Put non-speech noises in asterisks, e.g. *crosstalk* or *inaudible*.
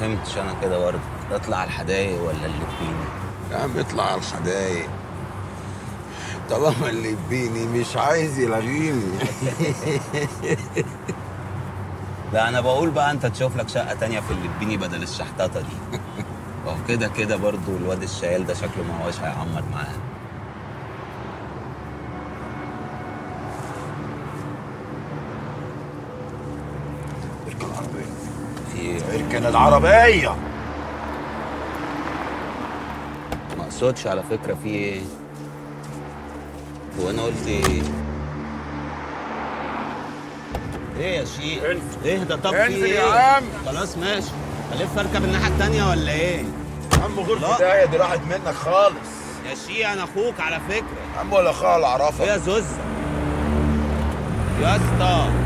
فهمتش أنا كده برضه. اطلع على الحدايق ولا يا عم اطلع على الحدايق. طالما اللي بيني مش عايز يلغيني *laughs* لا أنا بقول بقى أنت تشوف لك شقة تانية في اللبيني بدل الشحتاته دي. وهو كده كده برضه الواد الشيال ده شكله ما هوش هيعمر معانا اركن العربية في إيه اركن العربية. ما أقصدش على فكرة في إيه. وأنا قلت إيه؟ إيه يا شيخ؟ انزل. اهدى طب في إيه يا عم. خلاص ماشي. ألف أركب الناحية التانية ولا إيه؟ يا عم غير لا. بداية دي راحت منك خالص. يا شيخ أنا أخوك على فكرة. يا عم ولا خال إيه اعرفها يا زوزة. يا اسطى.